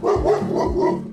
Woo, woo, woo, woo.